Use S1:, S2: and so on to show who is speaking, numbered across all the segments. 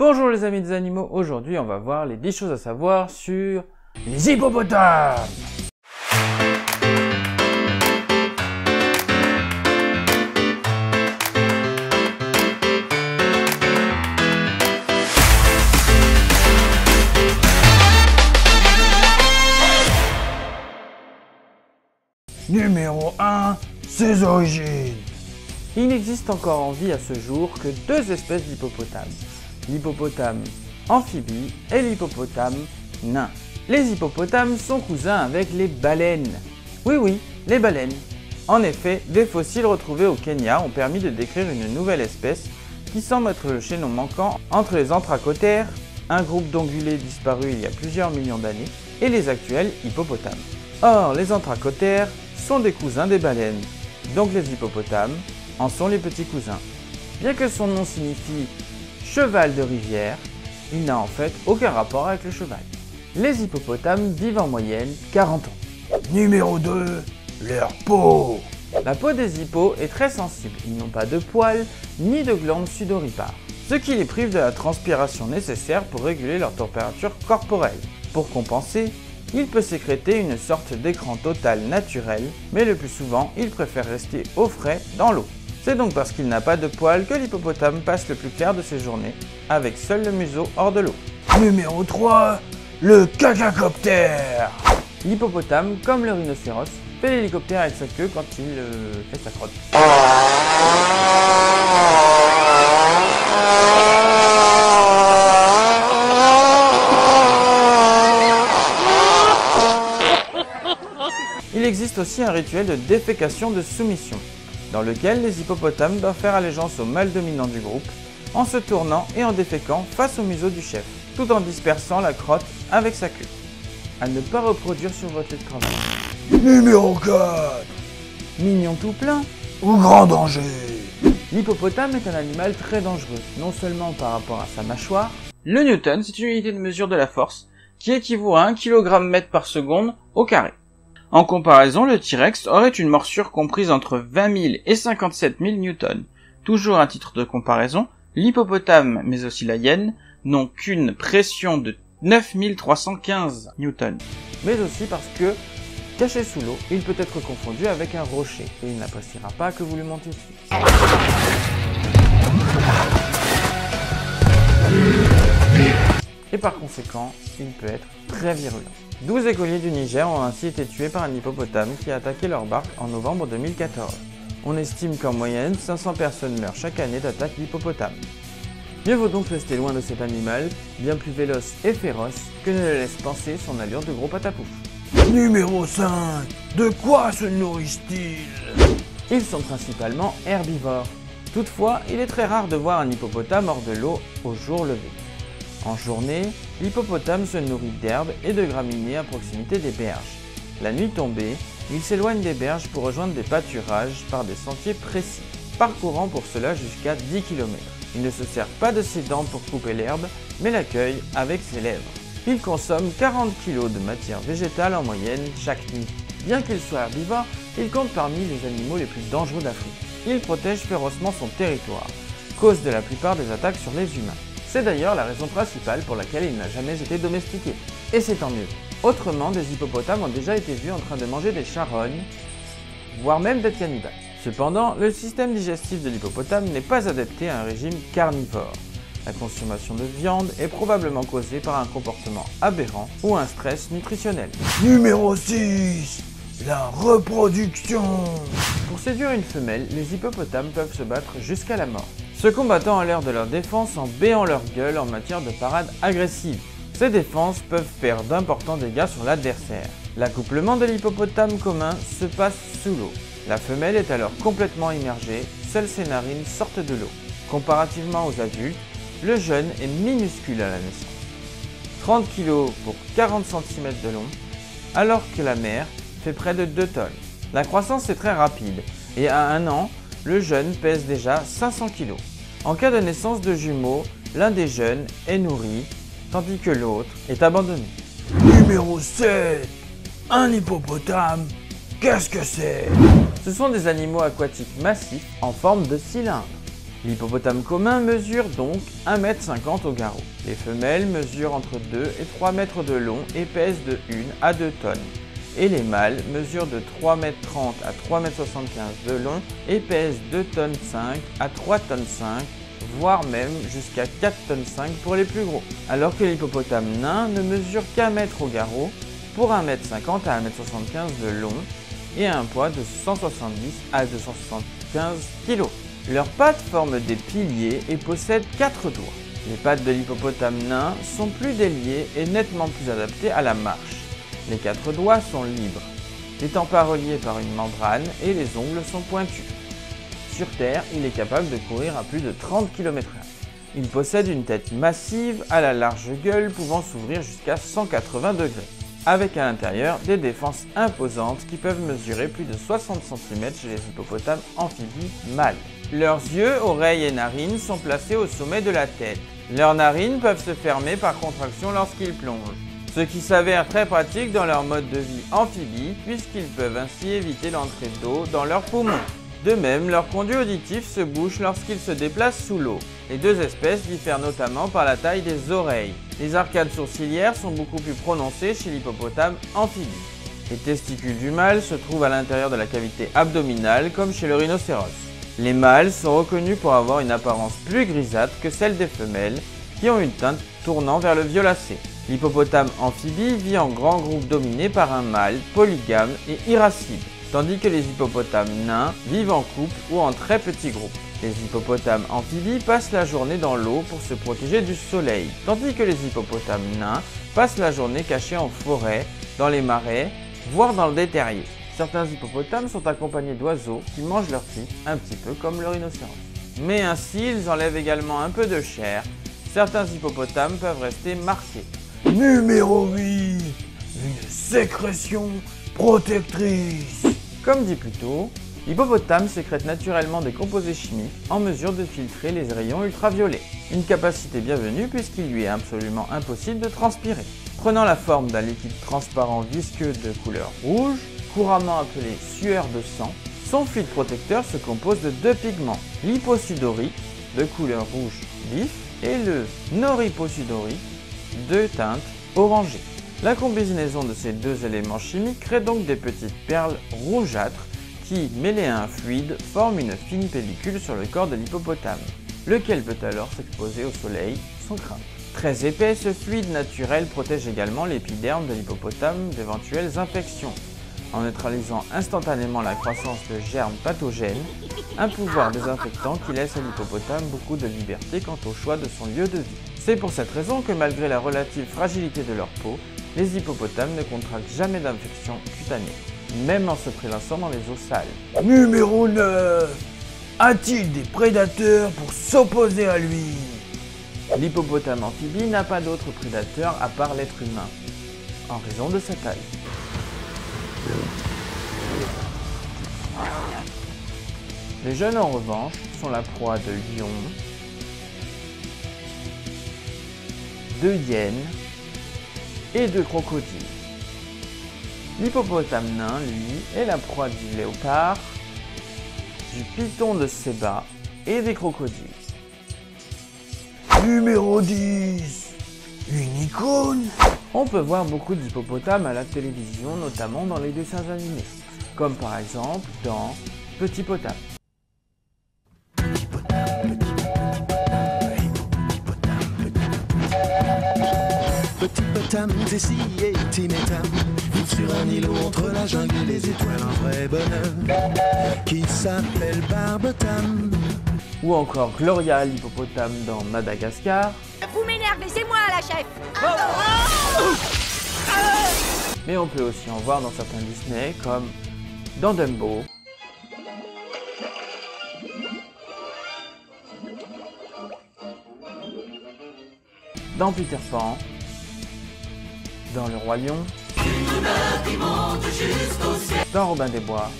S1: Bonjour les amis des animaux, aujourd'hui on va voir les 10 choses à savoir sur les hippopotames
S2: Numéro 1, ses origines.
S1: Il n'existe encore en vie à ce jour que deux espèces d'hippopotames, l'hippopotame amphibie et l'hippopotame nain. Les hippopotames sont cousins avec les baleines. Oui oui, les baleines. En effet, des fossiles retrouvés au Kenya ont permis de décrire une nouvelle espèce qui semble être le chaînon manquant entre les anthracothères, un groupe d'ongulés disparus il y a plusieurs millions d'années, et les actuels hippopotames. Or, les anthracothères sont des cousins des baleines, donc les hippopotames en sont les petits cousins. Bien que son nom signifie cheval de rivière, il n'a en fait aucun rapport avec le cheval. Les hippopotames vivent en moyenne 40 ans.
S2: Numéro 2, leur peau.
S1: La peau des hippos est très sensible, ils n'ont pas de poils ni de glandes sudoripares, ce qui les prive de la transpiration nécessaire pour réguler leur température corporelle. Pour compenser, il peut sécréter une sorte d'écran total naturel, mais le plus souvent, il préfère rester au frais dans l'eau. C'est donc parce qu'il n'a pas de poils que l'hippopotame passe le plus clair de ses journées, avec seul le museau hors de l'eau.
S2: Numéro 3, le cacacoptère.
S1: L'hippopotame, comme le rhinocéros, fait l'hélicoptère avec sa queue quand il euh, fait sa crotte. Il existe aussi un rituel de défécation de soumission, dans lequel les hippopotames doivent faire allégeance au mâle dominant du groupe, en se tournant et en déféquant face au museau du chef, tout en dispersant la crotte avec sa queue. À ne pas reproduire sur votre lieu de travail.
S2: Numéro 4,
S1: Mignon tout plein,
S2: au grand danger.
S1: L'hippopotame est un animal très dangereux, non seulement par rapport à sa mâchoire. Le newton, c'est une unité de mesure de la force, qui équivaut à 1 kg mètre par seconde au carré. En comparaison, le T-Rex aurait une morsure comprise entre 20 000 et 57 000 newtons. Toujours à titre de comparaison, l'hippopotame, mais aussi la hyène, n'ont qu'une pression de 9315 newtons. Mais aussi parce que, caché sous l'eau, il peut être confondu avec un rocher, et il n'appréciera pas que vous lui montiez dessus. Et par conséquent, il peut être très virulent. 12 écoliers du Niger ont ainsi été tués par un hippopotame qui a attaqué leur barque en novembre 2014. On estime qu'en moyenne, 500 personnes meurent chaque année d'attaque d'hippopotame. Mieux vaut donc rester loin de cet animal, bien plus véloce et féroce, que ne le laisse penser son allure de gros patapouf.
S2: Numéro 5, de quoi se nourrissent-ils
S1: Ils sont principalement herbivores. Toutefois, il est très rare de voir un hippopotame hors de l'eau au jour levé. En journée, l'hippopotame se nourrit d'herbes et de graminées à proximité des berges. La nuit tombée, il s'éloigne des berges pour rejoindre des pâturages par des sentiers précis, parcourant pour cela jusqu'à 10 km. Il ne se sert pas de ses dents pour couper l'herbe, mais l'accueille avec ses lèvres. Il consomme 40 kg de matière végétale en moyenne chaque nuit. Bien qu'il soit herbivore, il compte parmi les animaux les plus dangereux d'Afrique. Il protège férocement son territoire, cause de la plupart des attaques sur les humains. C'est d'ailleurs la raison principale pour laquelle il n'a jamais été domestiqué. Et c'est tant mieux. Autrement, des hippopotames ont déjà été vus en train de manger des charognes, voire même d'être cannibales. Cependant, le système digestif de l'hippopotame n'est pas adapté à un régime carnivore. La consommation de viande est probablement causée par un comportement aberrant ou un stress nutritionnel.
S2: Numéro 6, la reproduction.
S1: Pour séduire une femelle, les hippopotames peuvent se battre jusqu'à la mort, se combattant à l'heure de leur défense en béant leur gueule en matière de parade agressive. Ces défenses peuvent faire d'importants dégâts sur l'adversaire. L'accouplement de l'hippopotame commun se passe sous l'eau. La femelle est alors complètement immergée, seules ses narines sortent de l'eau. Comparativement aux adultes, le jeune est minuscule à la naissance. 30 kg pour 40 cm de long, alors que la mère fait près de 2 tonnes. La croissance est très rapide et à un an, le jeune pèse déjà 500 kg. En cas de naissance de jumeaux, l'un des jeunes est nourri tandis que l'autre est abandonné.
S2: Numéro 7, un hippopotame. Qu'est-ce que c'est?
S1: Ce sont des animaux aquatiques massifs en forme de cylindre. L'hippopotame commun mesure donc 1m50 au garrot. Les femelles mesurent entre 2 et 3 mètres de long et pèsent de 1 à 2 tonnes. Et les mâles mesurent de 3m30 à 3m75 de long et pèsent 2 tonnes 5 à 3 tonnes 5 voire même jusqu'à 4 tonnes 5 pour les plus gros. Alors que l'hippopotame nain ne mesure qu'un mètre au garrot pour 1m50 à 1m75 de long et un poids de 170 à 275 kg. Leurs pattes forment des piliers et possèdent 4 doigts. Les pattes de l'hippopotame nain sont plus déliées et nettement plus adaptées à la marche. Les quatre doigts sont libres, n'étant pas reliés par une membrane et les ongles sont pointus. Sur Terre, il est capable de courir à plus de 30 km/h. Il possède une tête massive à la large gueule pouvant s'ouvrir jusqu'à 180 degrés, avec à l'intérieur des défenses imposantes qui peuvent mesurer plus de 60 cm chez les hippopotames amphibies mâles. Leurs yeux, oreilles et narines sont placés au sommet de la tête. Leurs narines peuvent se fermer par contraction lorsqu'ils plongent, ce qui s'avère très pratique dans leur mode de vie amphibie puisqu'ils peuvent ainsi éviter l'entrée d'eau dans leurs poumons. De même, leur conduit auditif se bouche lorsqu'ils se déplacent sous l'eau. Les deux espèces diffèrent notamment par la taille des oreilles. Les arcades sourcilières sont beaucoup plus prononcées chez l'hippopotame amphibie. Les testicules du mâle se trouvent à l'intérieur de la cavité abdominale comme chez le rhinocéros. Les mâles sont reconnus pour avoir une apparence plus grisâtre que celle des femelles qui ont une teinte tournant vers le violacé. L'hippopotame amphibie vit en grand groupe dominé par un mâle polygame et irascible tandis que les hippopotames nains vivent en couple ou en très petits groupes. Les hippopotames amphibies passent la journée dans l'eau pour se protéger du soleil, tandis que les hippopotames nains passent la journée cachés en forêt, dans les marais, voire dans des terriers. Certains hippopotames sont accompagnés d'oiseaux qui mangent leurs petits, un petit peu comme le rhinocéros. Mais ainsi, ils enlèvent également un peu de chair. Certains hippopotames peuvent rester marqués.
S2: Numéro 8 Une sécrétion protectrice
S1: comme dit plus tôt, l'hippopotame sécrète naturellement des composés chimiques en mesure de filtrer les rayons ultraviolets. Une capacité bienvenue puisqu'il lui est absolument impossible de transpirer. Prenant la forme d'un liquide transparent visqueux de couleur rouge, couramment appelé sueur de sang, son fluide protecteur se compose de deux pigments, l'hyposudorique de couleur rouge vif et le noriposudorique de teinte orangée. La combinaison de ces deux éléments chimiques crée donc des petites perles rougeâtres qui, mêlées à un fluide, forment une fine pellicule sur le corps de l'hippopotame, lequel peut alors s'exposer au soleil sans crainte. Très épais, ce fluide naturel protège également l'épiderme de l'hippopotame d'éventuelles infections, en neutralisant instantanément la croissance de germes pathogènes, un pouvoir désinfectant qui laisse à l'hippopotame beaucoup de liberté quant au choix de son lieu de vie. C'est pour cette raison que malgré la relative fragilité de leur peau, les hippopotames ne contractent jamais d'infection cutanée, même en se prélassant dans les eaux sales.
S2: Numéro 9 A-t-il des prédateurs pour s'opposer à lui?
S1: L'hippopotame amphibie n'a pas d'autre prédateur à part l'être humain, en raison de sa taille. Les jeunes en revanche sont la proie de lions, de hyènes et de crocodiles. L'hippopotame nain, lui, est la proie du léopard, du python de Séba et des crocodiles.
S2: Numéro 10 Une icône
S1: On peut voir beaucoup d'hippopotames à la télévision, notamment dans les dessins animés, comme par exemple dans Petit Potam.
S3: Petit potam, Tessie et Tinetam vivent sur un îlot entre la jungle et les étoiles, un vrai bonheur qui s'appelle Barbotam.
S1: Ou encore Gloria l'hippopotame dans Madagascar.
S4: Vous m'énervez, c'est moi la chef
S1: Mais on peut aussi en voir dans certains Disney comme dans Dumbo. Dans Peter Pan. Dans Le Roi Lion. Dans Robin des Bois.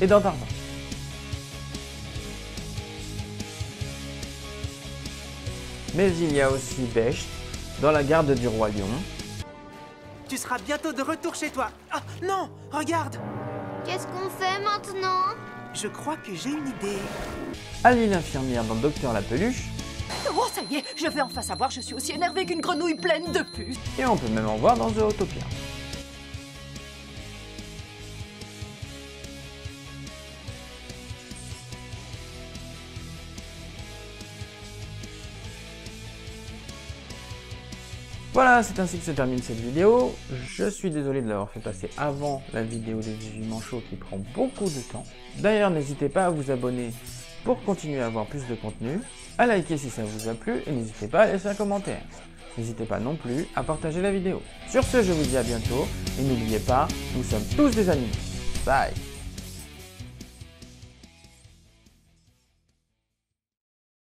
S1: Et dans Tarzan. Mais il y a aussi Becht, dans la garde du roi lion.
S5: Tu seras bientôt de retour chez toi. Ah, non Regarde
S6: Qu'est-ce qu'on fait maintenant?
S5: Je crois que j'ai une idée.
S1: Ali l'infirmière dans Docteur la peluche.
S7: Oh, ça y est, je vais enfin savoir, je suis aussi énervée qu'une grenouille pleine de puces.
S1: Et on peut même en voir dans Zootopia. Voilà, c'est ainsi que se termine cette vidéo. Je suis désolé de l'avoir fait passer avant la vidéo des 18 manchots qui prend beaucoup de temps. D'ailleurs, n'hésitez pas à vous abonner pour continuer à avoir plus de contenu, à liker si ça vous a plu et n'hésitez pas à laisser un commentaire. N'hésitez pas non plus à partager la vidéo. Sur ce, je vous dis à bientôt et n'oubliez pas, nous sommes tous des animaux. Bye